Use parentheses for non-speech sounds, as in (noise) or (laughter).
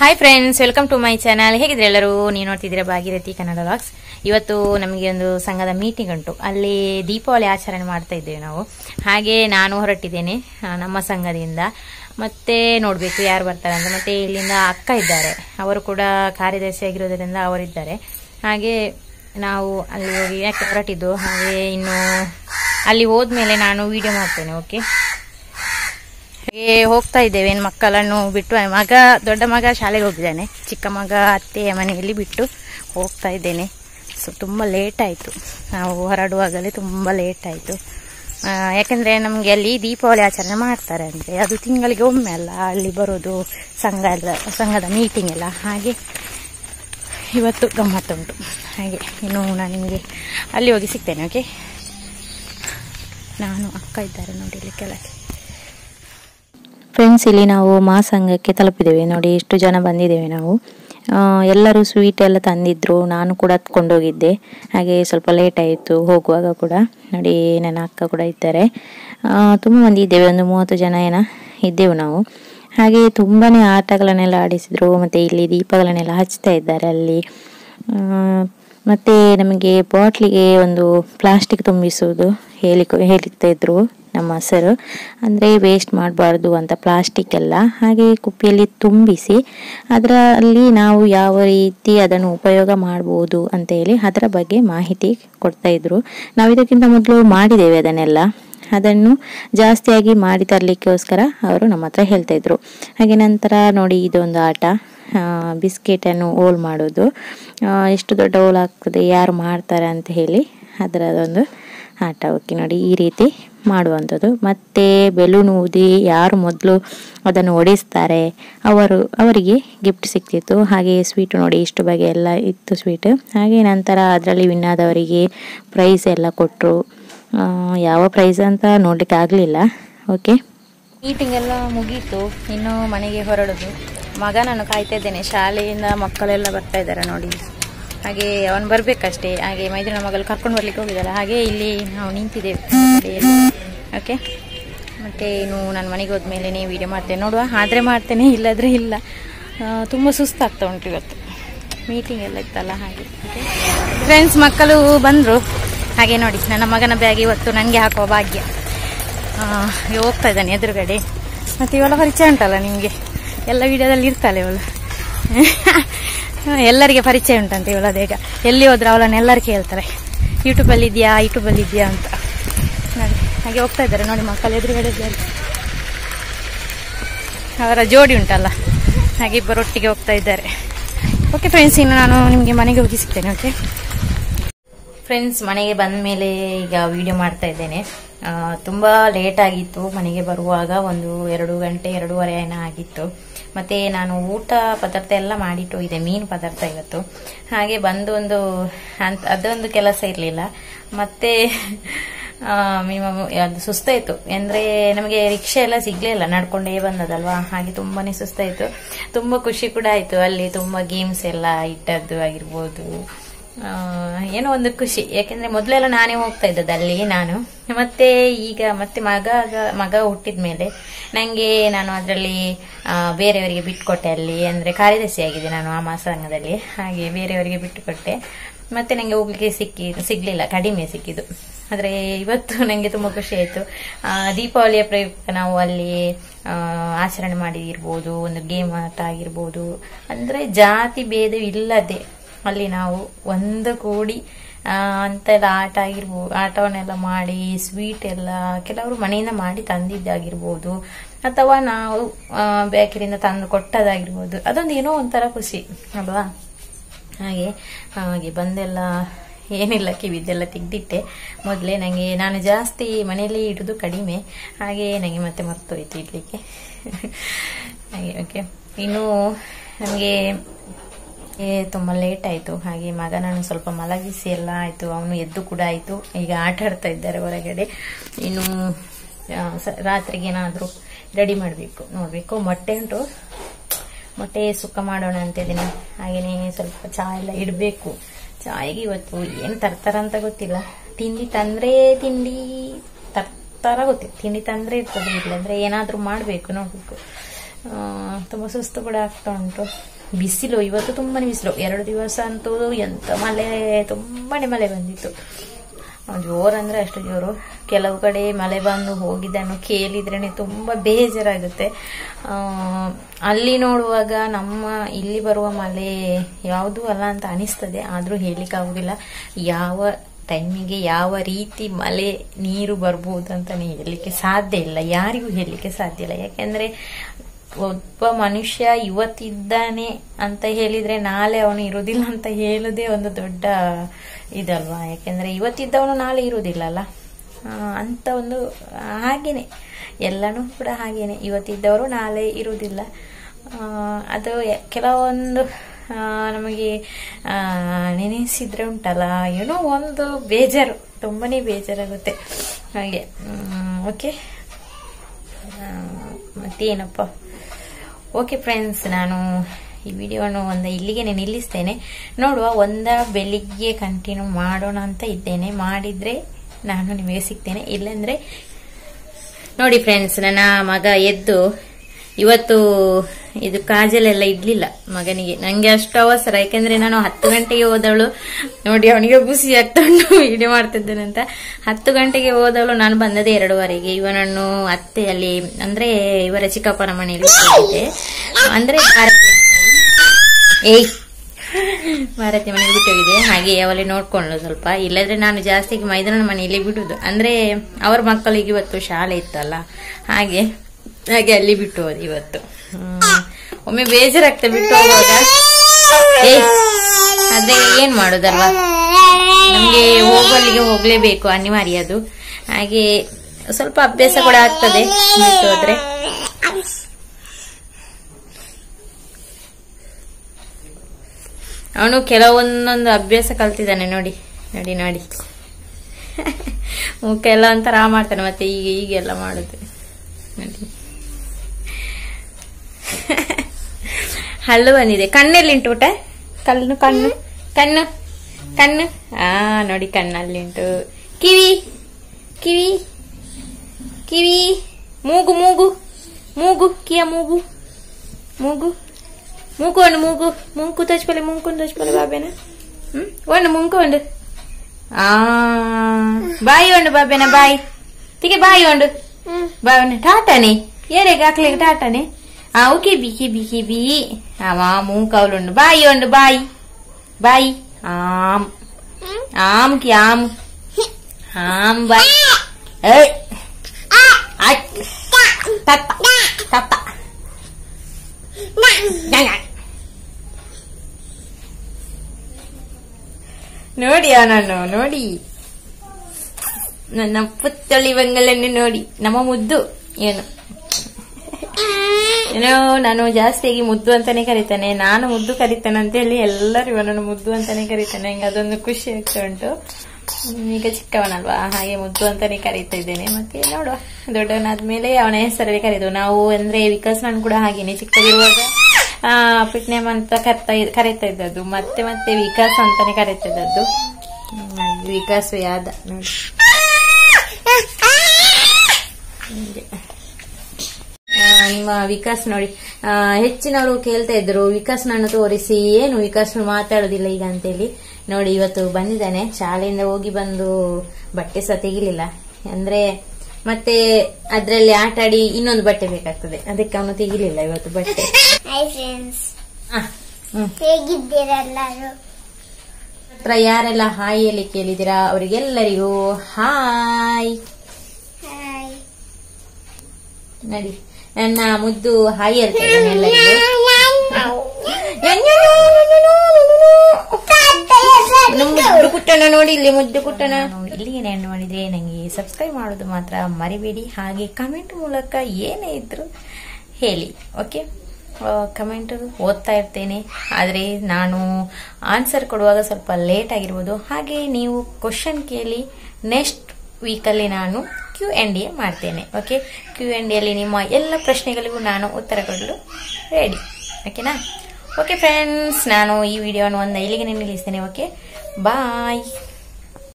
Hi friends welcome to my channel ಹೇಗಿದ್ರೆ ಎಲ್ಲರೂ? ನೀವು ನೋಡ್ತಿದ್ದೀರಾ ಭಾಗೀರಥಿ ಕನ್ನಡ ಲಾಕ್ಸ್ ಇವತ್ತು ನಮಗೆ ಒಂದು ಸಂಘದ ಮೀಟಿಂಗ್ ಉಂಟು. ಅಲ್ಲಿ ದೀಪಾವಳಿ ಆಚರಣೆ ಮಾಡ್ತಾ ಇದ್ದೇವೆ ನಾವು. ಹಾಗೆ ನಾನು ಹೊರಟಿದ್ದೇನೆ ನಮ್ಮ ಸಂಘದಿಂದ. ಮತ್ತೆ ನೋಡಬೇಕು ಯಾರು ಬರ್ತಾರೆ ಅಂತ. ಮತ್ತೆ ಇಲ್ಲಿಂದ ಅಕ್ಕ ಇದ್ದಾರೆ. ಅವರು ಕೂಡ ಕಾರ್ಯದರ್ಶಿ ಆಗಿರೋದರಿಂದ ಅವರಿದ್ದಾರೆ. ಹಾಗೆ ನಾವು ಅಲ್ಲಿ ಹೋಗಿ ಯಾಕೆ ಹೊರಟಿದ್ದು? ಹಾಗೆ ಇನ್ನು ಅಲ್ಲಿ ಹೋದ್ಮೇಲೆ ನಾನು ವಿಡಿಯೋ ಮಾಡ್ತೇನೆ ಓಕೆ ಹಾಗೆ ಹೋಗ್ತಾ ಇದ್ದೇವೆ. ಮಕ್ಕಳನ್ನು ಬಿಟ್ಟು, ಮಗ, ದೊಡ್ಡ ಮಗ ಶಾಲೆಗೆ ಹೋಗಿದ್ದಾನೆ. ಚಿಕ್ಕ ಮಗ ಅತ್ತೆಯ ಮನೆಯಲ್ಲಿ ಬಿಟ್ಟು ಹೋಗ್ತಾ ಇದ್ದೇನೆ. ಸೊ ತುಂಬ ಲೇಟ್ ಆಯಿತು. ನಾವು ಹೊರಡುವಾಗಲೇ ತುಂಬ ಲೇಟ್ ಆಯಿತು. ಯಾಕೆಂದರೆ ನಮಗೆ ಅಲ್ಲಿ ದೀಪಾವಳಿ ಆಚರಣೆ ಮಾಡ್ತಾರೆ ಅಂತೆ ಅದು ತಿಂಗಳಿಗೆ ಒಮ್ಮೆ ಅಲ್ಲ. ಅಲ್ಲಿ ಬರೋದು ಸಂಘದ ಸಂಘದ ಮೀಟಿಂಗ್ ಎಲ್ಲ. ಹಾಗೆ ಇವತ್ತು ಗಮ್ಮತ್ತುಂಟು ಹಾಗೆ ಇನ್ನು ನಾನು ನಿಮಗೆ ಅಲ್ಲಿ ಹೋಗಿ ಸಿಗ್ತೇನೆ ಓಕೆ ನಾನು ಅಕ್ಕ ಇದ್ದಾರೆ ನೋಡಿ ಇಲ್ಲಿ ಕೆಳಗೆ. ಫ್ರೆಂಡ್ಸ್ ಇಲ್ಲಿ ನಾವು ಮಾಸಂಗಕ್ಕೆ ತಲುಪಿದ್ದೇವೆ. ನೋಡಿ ಎಷ್ಟು ಜನ ಬಂದಿದ್ದೇವೆ ನಾವು. ಎಲ್ಲರೂ ಸ್ವೀಟ್ ಎಲ್ಲ ತಂದಿದ್ರು. ನಾನು ಕೂಡ ಕೊಂಡೋಗಿದ್ದೆ. ಹಾಗೆ ಸ್ವಲ್ಪ ಲೇಟ್ ಆಯಿತು, ಹೋಗುವಾಗ ಕೂಡ. ನೋಡಿ, ನನ್ನ ಅಕ್ಕ ಕೂಡ ಇದ್ದಾರೆ. ತುಂಬ ಮಂದಿ ಇದ್ದೇವೆ. ಒಂದು ಮೂವತ್ತು ಜನ ಏನ ಇದ್ದೆವು ನಾವು. ಹಾಗೆ ತುಂಬಾ ಆಟಗಳನ್ನೆಲ್ಲ ಆಡಿಸಿದ್ರು. ಮತ್ತು ಇಲ್ಲಿ ದೀಪಗಳನ್ನೆಲ್ಲ ಹಚ್ತಾ ಇದ್ದಾರೆ ಅಲ್ಲಿ. ಮತ್ತು ನಮಗೆ ಬಾಟ್ಲಿಗೆ ಒಂದು ಪ್ಲಾಸ್ಟಿಕ್ ತುಂಬಿಸುವುದು ಹೇಳಿ ಹೇಳ್ತಾ ಇದ್ರು. ನಮ್ಮ ಸರ್ ಅಂದರೆ ವೇಸ್ಟ್ ಮಾಡಬಾರ್ದು ಅಂತ ಪ್ಲಾಸ್ಟಿಕ್ ಎಲ್ಲ. ಹಾಗೆ ಕುಪ್ಪಿಯಲ್ಲಿ ತುಂಬಿಸಿ ಅದರಲ್ಲಿ ನಾವು ಯಾವ ರೀತಿ ಅದನ್ನು ಉಪಯೋಗ ಮಾಡ್ಬೋದು ಅಂತ ಹೇಳಿ ಅದರ ಬಗ್ಗೆ ಮಾಹಿತಿ ಕೊಡ್ತಾ ಇದ್ರು. ನಾವು ಇದಕ್ಕಿಂತ ಮೊದಲು ಮಾಡಿದ್ದೇವೆ ಅದನ್ನೆಲ್ಲ. ಅದನ್ನು ಜಾಸ್ತಿಯಾಗಿ ಮಾಡಿ ತರಲಿಕ್ಕೋಸ್ಕರ ಅವರು ನಮ್ಮ ಹತ್ರ ಹೇಳ್ತಾ ಇದ್ರು. ಹಾಗೆ ನಂತರ ನೋಡಿ ಇದೊಂದು ಆಟ. ಬಿಸ್ಕೆಟನ್ನು ಓಲ್ ಮಾಡೋದು. ಎಷ್ಟು ದೊಡ್ಡ ಓಲ್ ಆಗ್ತದೆ, ಯಾರು ಮಾಡ್ತಾರೆ ಅಂತ ಹೇಳಿ ಅದರದೊಂದು ಆಟ ಓಕೆ ನೋಡಿ ಈ ರೀತಿ ಮಾಡುವಂಥದ್ದು. ಮತ್ತೆ ಬೆಲೂನ್ ಊದಿ ಯಾರು ಮೊದಲು ಅದನ್ನು ಒಡಿಸ್ತಾರೆ, ಅವರು, ಅವರಿಗೆ ಗಿಫ್ಟ್ ಸಿಗ್ತಿತ್ತು. ಹಾಗೆ ಸ್ವೀಟ್ ನೋಡಿ ಇಷ್ಟು ಬಗೆ ಎಲ್ಲ ಇತ್ತು ಸ್ವೀಟ್ ಹಾಗೆ ನಂತರ ಅದರಲ್ಲಿ ವಿನ್ ಆದವರಿಗೆ ಪ್ರೈಸ್ ಎಲ್ಲ ಕೊಟ್ಟರು ಯಾವ ಪ್ರೈಸ್ ಅಂತ ನೋಡಲಿಕ್ಕೆ ಆಗಲಿಲ್ಲ. ಓಕೆ ಮೀಟಿಂಗ್ ಎಲ್ಲ ಮುಗೀತು. ಇನ್ನು ಮನೆಗೆ ಹೊರಡೋದು. ನಾನು ಕಾಯ್ತಾ ಇದ್ದೇನೆ. ಶಾಲೆಯಿಂದ ಮಕ್ಕಳೆಲ್ಲ ಬರ್ತಾ ಇದ್ದಾರೆ ನೋಡಿ. ಹಾಗೆ ಅವನು ಬರಬೇಕಷ್ಟೇ. ಹಾಗೆ ಮೈದಿನ ಮಗಳು ಕರ್ಕೊಂಡು ಬರ್ಲಿಕ್ಕೆ ಹೋಗಿದ್ದಲ್ಲ ಹಾಗೆ ಇಲ್ಲಿ ನಾವು ನಿಂತಿದ್ದೇವೆ. ಓಕೆ ಮತ್ತೆ ಇನ್ನು ನಾನು ಮನೆಗೆ ಹೋದ್ಮೇಲೆ ವಿಡಿಯೋ ಮಾಡ್ತೇನೆ ನೋಡುವ. ಆದರೆ ಮಾಡ್ತೇನೆ, ಇಲ್ಲದ್ರೆ ಇಲ್ಲ. ತುಂಬ ಸುಸ್ತಾಗ್ತಾ ಉಂಟು ಇವತ್ತು. ಮೀಟಿಂಗ್ ಎಲ್ಲ ಇತ್ತಲ್ಲ ಹಾಗೆ. ಫ್ರೆಂಡ್ಸ್ ಮಕ್ಕಳು ಬಂದರು. ಹಾಗೆ ನೋಡಿ, ನನ್ನ ಮಗನ ಬ್ಯಾಗ್ ಇವತ್ತು ನನಗೆ ಹಾಕುವ ಭಾಗ್ಯ. ಹೋಗ್ತಾ ಇದ್ದಾನೆ ಎದುರುಗಡೆ. ಮತ್ತು ಇವಳ ಪರಿಚಯ ಉಂಟಲ್ಲ ನಿಮಗೆ? ಎಲ್ಲ ವಿಡಿಯೋದಲ್ಲಿ ಇರ್ತಾಳೆ ಇವಳು. ಎಲ್ಲರಿಗೆ ಪರಿಚಯ ಉಂಟಂತೆ ಇವಳದ ಈಗ. ಎಲ್ಲಿ ಹೋದ್ರೆ ಅವಳನ್ನ ಎಲ್ಲರೂ ಕೇಳ್ತಾರೆ. ಯೂಟ್ಯೂಬಲ್ಲಿ ಇದೆಯಾ ಯೂಟ್ಯೂಬಲ್ಲಿ ಇದೆಯಾ ಅಂತ. ನೋಡಿ ಹಾಗೆ ಹೋಗ್ತಾ ಇದ್ದಾರೆ. ನೋಡಿ ಮಕ್ಕಳು, ಎದುರುಗಡೆ ಅವರ ಜೋಡಿ ಉಂಟಲ್ಲ? ಹಾಗೆ ಇಬ್ಬರು ಒಟ್ಟಿಗೆ ಹೋಗ್ತಾ ಇದ್ದಾರೆ. ಓಕೆ ಫ್ರೆಂಡ್ಸ್ ಇನ್ನು ನಾನು ನಿಮಗೆ ಮನೆಗೆ ಹೋಗಿ ಸಿಗ್ತೇನೆ ಓಕೆ ಫ್ರೆಂಡ್ಸ್ ಮನೆಗೆ ಬಂದ ಮೇಲೆ ಈಗ ವಿಡಿಯೋ ಮಾಡ್ತಾ ಇದ್ದೇನೆ. ತುಂಬಾ ಲೇಟ್ ಆಗಿತ್ತು. ಮನೆಗೆ ಬರುವಾಗ ಒಂದು ಎರಡು ಗಂಟೆ, ಎರಡೂವರೆ ಏನೋ ಆಗಿತ್ತು. ಮತ್ತೆ ನಾನು ಊಟ ಪದಾರ್ಥ ಎಲ್ಲ ಮಾಡಿಟ್ಟು ಇದೆ, ಮೀನು ಪದಾರ್ಥ ಇವತ್ತು. ಹಾಗೆ ಬಂದು ಒಂದು ಅಂತ, ಅದೊಂದು ಕೆಲಸ ಇರಲಿಲ್ಲ. ಮತ್ತೆ ಮಿನಿಮಮ್ ಅದು ಸುಸ್ತಾಯಿತು. ಅಂದ್ರೆ ನಮಗೆ ರಿಕ್ಷಾ ಎಲ್ಲ ಸಿಗ್ಲಿಲ್ಲ, ನಡ್ಕೊಂಡೇ ಬಂದದಲ್ವಾ? ಹಾಗೆ ತುಂಬಾನೇ ಸುಸ್ತಾಯಿತು. ತುಂಬಾ ಖುಷಿ ಕೂಡ ಆಯ್ತು. ಅಲ್ಲಿ ತುಂಬಾ ಗೇಮ್ಸ್ ಎಲ್ಲ ಇಟ್ಟದ್ದು ಆಗಿರ್ಬೋದು. ಏನೋ ಒಂದು ಖುಷಿ. ಯಾಕೆಂದ್ರೆ ಮೊದಲೆಲ್ಲ ನಾನೇ ಹೋಗ್ತಾ ಇದ್ದದ್ದು ಅಲ್ಲಿ, ನಾನು. ಮತ್ತೆ ಈಗ ಮತ್ತೆ ಮಗ ಮಗ ಹುಟ್ಟಿದ ಮೇಲೆ ನನಗೆ ನಾನು ಅದರಲ್ಲಿ ಬೇರೆಯವರಿಗೆ ಬಿಟ್ಟುಕೊಟ್ಟೆ ಅಲ್ಲಿ. ಅಂದರೆ ಕಾರ್ಯದರ್ಶಿ ಆಗಿದೆ ನಾನು ಆ ಮಾಸಾಂಗದಲ್ಲಿ. ಹಾಗೆ ಬೇರೆಯವರಿಗೆ ಬಿಟ್ಟುಕೊಟ್ಟೆ. ಮತ್ತೆ ನನಗೆ ಹೋಗ್ಲಿಕ್ಕೆ ಸಿಕ್ಕಿ, ಸಿಗ್ಲಿಲ್ಲ. ಕಡಿಮೆ ಸಿಕ್ಕಿದ್ದು. ಆದ್ರೆ ಇವತ್ತು ನನಗೆ ತುಂಬ ಖುಷಿ ಆಯಿತು. ದೀಪಾವಳಿಯ ಪ್ರಯುಕ್ತ ನಾವು ಅಲ್ಲಿ ಆಚರಣೆ ಮಾಡಿರ್ಬೋದು, ಒಂದು ಗೇಮ್ ಆಟ ಆಗಿರ್ಬೋದು. ಅಂದರೆ ಜಾತಿ ಭೇದ ಇಲ್ಲದೆ ಅಲ್ಲಿ ನಾವು ಒಂದು ಕೋಡಿ ಅಂತೆಲ್ಲ ಆಟ ಆಗಿರ್ಬೋದು ಆಟವನ್ನೆಲ್ಲ ಮಾಡಿ ಸ್ವೀಟ್ ಎಲ್ಲ ಕೆಲವರು ಮನೆಯಿಂದ ಮಾಡಿ ತಂದಿದ್ದಾಗಿರ್ಬೋದು. ಅಥವಾ ನಾವು ಬೇಕರಿಯಿಂದ ತಂದು ಕೊಟ್ಟದಾಗಿರ್ಬೋದು. ಅದೊಂದು ಏನೋ ಒಂಥರ ಖುಷಿ, ಅಲ್ವಾ? ಹಾಗೆ ಹಾಗೆ ಬಂದೆಲ್ಲ ಏನಿಲ್ಲ, ಕಿವಿದ್ದೆಲ್ಲ ತೆಗ್ದಿಟ್ಟೆ. ಮೊದಲೇ ನನಗೆ ನಾನು ಜಾಸ್ತಿ ಮನೆಯಲ್ಲಿ ಇಡೋದು ಕಡಿಮೆ. ಹಾಗೆ ನನಗೆ ಮತ್ತೆ ಮರ್ತೋಯ್ತು ಇಡ್ಲಿಕ್ಕೆ. (laughs) ಹಾಗೆ ಓಕೆ ಇನ್ನು, ನಮಗೆ ತುಂಬ ಲೇಟ್ ಆಯ್ತು. ಹಾಗೆ ಮಗನನ್ನು ಸ್ವಲ್ಪ ಮಲಗಿಸಿ ಎಲ್ಲ ಆಯಿತು. ಅವನು ಎದ್ದು ಕೂಡ ಆಯಿತು. ಈಗ ಆಟ ಆಡ್ತಾ ಇದ್ದಾರೆ ಹೊರಗಡೆ. ಇನ್ನು ರಾತ್ರಿಗೆ ಏನಾದರೂ ರೆಡಿ ಮಾಡಬೇಕು. ನೋಡಬೇಕು. ಮೊಟ್ಟೆ ಉಂಟು. ಮೊಟ್ಟೆ ಸುಕ್ಕ ಮಾಡೋಣ ಅಂತ ಇದ್ದೀನಿ. ಹಾಗೇನೆ ಸ್ವಲ್ಪ ಚಾ ಎಲ್ಲ ಇಡಬೇಕು. ಚಾಯಿಗೆ ಇವತ್ತು ಏನು ತರ್ತಾರಂತ ಗೊತ್ತಿಲ್ಲ. ತಿಂಡಿ ತಂದ್ರೆ ತಿಂಡಿ, ತರ್ತಾರ ಗೊತ್ತಿಲ್ಲ. ತಿಂಡಿ ತಂದ್ರೆ ಇರ್ತದೆ. ಇಲ್ಲಂದ್ರೆ ಏನಾದರೂ ಮಾಡಬೇಕು, ನೋಡಬೇಕು. ತುಂಬ ಸುಸ್ತು ಕೂಡ ಆಗ್ತಾ ಉಂಟು. ಬಿಸಿಲು, ಇವತ್ತು ತುಂಬಾ ಬಿಸಿಲು. ಎರಡು ದಿವಸ ಅಂತೂ ಎಂತ ಮಳೆ ತುಂಬಾ ಮಳೆ ಬಂದಿತ್ತು. ಜೋರಂದ್ರೆ ಅಷ್ಟು ಜೋರು. ಕೆಲವು ಕಡೆ ಮಳೆ ಬಂದು ಹೋಗಿದ್ದನ್ನು ಕೇಳಿದ್ರೇನೆ ತುಂಬಾ ಬೇಜಾರಾಗುತ್ತೆ. ಅಲ್ಲಿ ನೋಡುವಾಗ ನಮ್ಮ, ಇಲ್ಲಿ ಬರುವ ಮಳೆ ಯಾವುದೂ ಅಲ್ಲ ಅಂತ ಅನಿಸ್ತದೆ. ಆದ್ರೂ ಹೇಳಿಕ್ಕಾಗುದಿಲ್ಲ ಯಾವ ಟೈಮಿಗೆ ಯಾವ ರೀತಿ ಮಳೆ, ನೀರು ಬರ್ಬೋದು ಅಂತ ಹೇಳಲಿಕ್ಕೆ ಸಾಧ್ಯ ಇಲ್ಲ. ಯಾರಿಗೂ ಹೇಳಲಿಕ್ಕೆ ಸಾಧ್ಯ ಇಲ್ಲ. ಯಾಕೆಂದ್ರೆ ಒಬ್ಬ ಮನುಷ್ಯ ಇವತ್ತಿದ್ದಾನೆ ಅಂತ ಹೇಳಿದ್ರೆ ನಾಳೆ ಅವನು ಇರುವುದಿಲ್ಲ ಅಂತ ಹೇಳುದೇ ಒಂದು ದೊಡ್ಡ ಇದಲ್ವಾ? ಯಾಕೆಂದ್ರೆ ಇವತ್ತಿದ್ದವನು ನಾಳೆ ಇರುವುದಿಲ್ಲಲ್ಲ. ಅಂತ ಒಂದು ಹಾಗೇನೆ. ಎಲ್ಲನೂ ಕೂಡ ಹಾಗೇನೆ. ಇವತ್ತಿದ್ದವರು ನಾಳೆ ಇರುವುದಿಲ್ಲ. ಅದು ಕೆಲವೊಂದು ನಮಗೆ ನೆನೆಸಿದ್ರೆ ಉಂಟಲ್ಲ, ಏನೋ ಒಂದು ಬೇಜಾರು. ತುಂಬನೇ ಬೇಜಾರಾಗುತ್ತೆ. ಹಾಗೆ ಓಕೆ ಮತ್ತೇನಪ್ಪ? ಓಕೆ ಫ್ರೆಂಡ್ಸ್ ನಾನು ಈ ವಿಡಿಯೋನು ಒಂದು ಇಲ್ಲಿಗೆ ನಿಲ್ಲಿಸ್ತೇನೆ. ನೋಡುವ, ಒಂದ ಬೆಳಿಗ್ಗೆ ಕಂಟಿನ್ಯೂ ಮಾಡೋಣ ಅಂತ ಇದ್ದೇನೆ. ಮಾಡಿದ್ರೆ ನಾನು ನಿಮಗೆ ಸಿಗ್ತೇನೆ. ಇಲ್ಲಂದ್ರೆ, ನೋಡಿ ಫ್ರೆಂಡ್ಸ್ ನನ್ನ ಮಗ ಎದ್ದು ಇವತ್ತು ಇದು ಕಾಜಲೆಲ್ಲ ಇಡ್ಲಿಲ್ಲ ಮಗನಿಗೆ. ನಂಗೆ ಅಷ್ಟು ಅವಸರ, ಯಾಕೆಂದ್ರೆ ನಾನು ಹತ್ತು ಗಂಟೆಗೆ ಹೋದವಳು. ನೋಡಿ, ಅವನಿಗೆ ಖುಷಿ ಇಡಿ ವಿಡಿಯೋ ಅಂತ. ಹತ್ತು ಗಂಟೆಗೆ ಹೋದವಳು, ನಾನು ಬಂದದೇ ಎರಡುವರೆಗೆ. ಇವನನ್ನು ಅತ್ತೆ ಅಲ್ಲಿ, ಅಂದ್ರೆ ಇವರ ಚಿಕ್ಕಪ್ಪನ ಮನೆಯಲ್ಲಿ ಹೋಗಿದ್ದೆ ಅಂದ್ರೆ. ಏಯ್! ಭಾರತಿ ಮನೆಗೆ ಬಿಟ್ಟೋಗಿದೆ ಹಾಗೆ ಅವಳಿ ನೋಡ್ಕೊಂಡ್ಲು ಸ್ವಲ್ಪ. ಇಲ್ಲದ್ರೆ ನಾನು ಜಾಸ್ತಿ ಮೈದಾನ ಮನೆಯಲ್ಲಿ ಬಿಡುದು. ಅಂದ್ರೆ ಅವ್ರ ಮಕ್ಕಳಿಗೆ ಇವತ್ತು ಶಾಲೆ ಇತ್ತಲ್ಲ. ಹಾಗೆ ಹಾಗೆ ಅಲ್ಲಿ ಬಿಟ್ಟು ಹೋದ್ ಇವತ್ತು. ಒಮ್ಮೆ ಬೇಜಾರಾಗ್ತದೆ ಬಿಟ್ಟು ಹೋಗುವಾಗ ಏನ್ ಮಾಡುದಲ್ವಾ? ನಮ್ಗೆ ಹೋಗಲ್ಲಿಗೆ ಹೋಗ್ಲೇಬೇಕು, ಅನಿವಾರ್ಯ ಅದು. ಹಾಗೆ ಸ್ವಲ್ಪ ಅಭ್ಯಾಸ ಕೂಡ ಆಗ್ತದೆ ಬಿಟ್ಟು ಹೋದ್ರೆ. ಅವನು ಕೆಲವೊಂದೊಂದು ಅಭ್ಯಾಸ ಕಲ್ತಿದ್ದಾನೆ, ನೋಡಿ ನೋಡಿ ನೋಡಿ. ಮುಖ ಎಲ್ಲ ಒಂಥರ ಮಾಡ್ತಾನೆ, ಮತ್ತೆ ಈಗ ಈಗೆಲ್ಲ ಮಾಡುದು. ನೋಡಿ. ಹಲ್ಲು ಬಂದಿದೆ ಕಣ್ಣೆಲ್ಲಿ ಉಂಟು ಊಟ ಕಣ್ಣು ಕಣ್ಣು ಕಣ್ಣು ಕಣ್ಣು ಆ ನೋಡಿ ಕಣ್ಣಲ್ಲಿ ಉಂಟು ಕಿವಿ ಕಿವಿ ಕಿವಿ ಮೂಗು ಮೂಗು ಮೂಗು ಕಿಯ ಮೂಗು ಮೂಗು ಮೂಕು ಒಂದು ಮೂಗು ಮುಂಕು ತಚ್ಪಲೆ ಮುಂಕು ತಚ್ಪಲೆ ಬಾಬೇನ ಹ್ಮ್ ಒಂದು ಮುಂಕು ಒಂದು ಆ ಬಾಯಿ ಒಂದು ಬಾಬೇನ ಬಾಯಿ ತಿಗೆ ಬಾಯಿ ಒಂದು ಬಾಯಿ ಟಾಟಾನೆ ಏರೆಗೆ ಹಾಕ್ಲಿಕ್ಕೆ ಟಾಟಾನೆ ಆ ಓಕೆ ಬಿಕಿ ಬಿಕಿ ಬಿ ಅವ ಮೂಕವಲುಂಡು ಬಾಯಿ ಒಂದು ಬಾಯಿ ಬಾಯಿ ಆಮ್ ಆಮ್ ಕಿ ಆಮ್ ಆಮ್ ಬಾಯಿ ಏಯ್ ಆಯ್ ತತ್ತ ತತ್ತ ನೋಡಿ ಅವನನ್ನು ನೋಡಿ ನನ್ನ ಪುತ್ತಳಿ ಬಂಗಲನ್ನು ನೋಡಿ ನಮ್ಮ ಮುದ್ದು ಏನು ಏನೋ ನಾನು ಜಾಸ್ತಿಯಾಗಿ ಮುದ್ದು ಅಂತಾನೆ ಕರಿತಾನೆ, ನಾನು ಮುದ್ದು ಕರಿತಾನೆ ಅಂತ ಹೇಳಿ ಎಲ್ಲರೂ ಇವನನ್ನು ಮುದ್ದು ಅಂತಾನೆ ಕರಿತಾನೆ, ನಂಗೆ ಅದೊಂದು ಖುಷಿ ಆಗ್ತಾ ಉಂಟು. ಈಗ ಚಿಕ್ಕವನಲ್ವಾ, ಹಾಗೆ ಮುದ್ದು ಅಂತಾನೆ ಕರೀತಾ ಇದ್ದೇನೆ. ಮತ್ತೆ ನೋಡುವ ದೊಡ್ಡವನಾದ್ಮೇಲೆ ಅವನ ಹೆಸರಲ್ಲಿ ಕರೆದು, ನಾವು ಅಂದ್ರೆ ವಿಕಾಸ್ ನಾನು ಕೂಡ ಹಾಗೇನೆ, ಚಿಕ್ಕದಿರುವಾಗ, ಆ ಪಿಟ್ನೇಮ್ ಅಂತ ಕರ್ತಾ ಕರೀತಾ ಇದ್ದದ್ದು. ಮತ್ತೆ ಮತ್ತೆ ವಿಕಾಸ್ ಅಂತಾನೆ ಕರೀತಾ ಇದ್ದದ್ದು. ವಿಕಾಸ್ ಯಾದ. ನೋಡಿ ನಿಮ್ಮ ವಿಕಾಸ್ ನೋಡಿ. ಹೆಚ್ಚಿನವರು ಕೇಳ್ತಾ ಇದ್ರು ವಿಕಾಸ್ ನನ್ನ ತೋರಿಸಿ ಏನು ವಿಕಾಸ್ ಮಾತಾಡೋದಿಲ್ಲ ಈಗ ಅಂತೇಳಿ. ನೋಡಿ ಇವತ್ತು ಬಂದಿದ್ದಾನೆ ಶಾಲೆಯಿಂದ ಹೋಗಿ ಬಂದು ಬಟ್ಟೆ ಸಹ ತೆಗಿಲಿಲ್ಲ. ಅಂದ್ರೆ ಮತ್ತೆ ಅದ್ರಲ್ಲಿ ಆಟ ಆಡಿ ಇನ್ನೊಂದು ಬಟ್ಟೆ ಬೇಕಾಗ್ತದೆ. ಅದಕ್ಕೆ ಅವನು ತೆಗಿಲಿಲ್ಲ ಇವತ್ತು ಬಟ್ಟೆ. ಹತ್ರ ಯಾರೆಲ್ಲ ಹಾಯ್ ಎಲ್ಲಿ ಕೇಳಿದಿರಾ ಅವರಿಗೆಲ್ಲರಿಗೂ ಹಾಯ್. ನೋಡಿ. ನನ್ನ ಮುದ್ದು ಹಾಯಿ ಅಂತ ಮುದ್ದು ಕುಟ್ಟಣ ನೋಡಿ ಇಲ್ಲಿ ಮುದ್ದು ಕುಟ್ಟಣ. ಇಲ್ಲಿಗೆ ಏನು ಮಾಡಿದ್ರೆ ನಂಗೆ ಸಬ್ಸ್ಕ್ರೈಬ್ ಮಾಡೋದು ಮಾತ್ರ ಮರಿಬೇಡಿ. ಹಾಗೆ ಕಮೆಂಟ್ ಮೂಲಕ ಏನೇ ಇದ್ರು ಹೇಳಿ ಓಕೆ ಕಮೆಂಟ್ ಓದ್ತಾ ಇರ್ತೇನೆ. ಆದರೆ ನಾನು ಆನ್ಸರ್ ಕೊಡುವಾಗ ಸ್ವಲ್ಪ ಲೇಟ್ ಆಗಿರ್ಬೋದು. ಹಾಗೆ ನೀವು ಕ್ವಶನ್ ಕೇಳಿ ನೆಕ್ಸ್ಟ್ ವೀಕಲ್ಲಿ ನಾನು ಕ್ಯೂ ಎನ್ ಡಿ ಎ ಮಾಡ್ತೇನೆ ಓಕೆ ಕ್ಯೂ ಎನ್ ಡಿಯಲ್ಲಿ ನಿಮ್ಮ ಎಲ್ಲ ಪ್ರಶ್ನೆಗಳಿಗೂ ನಾನು ಉತ್ತರ ಕೊಡಲು ರೆಡಿ ಓಕೆನಾ ಓಕೆ ಫ್ರೆಂಡ್ಸ್ ನಾನು ಈ ವಿಡಿಯೋವನ್ನು ಒಂದು ಇಲ್ಲಿಗೆ ನಿಲ್ಲಿಸ್ತೇನೆ ಓಕೆ ಬಾಯ್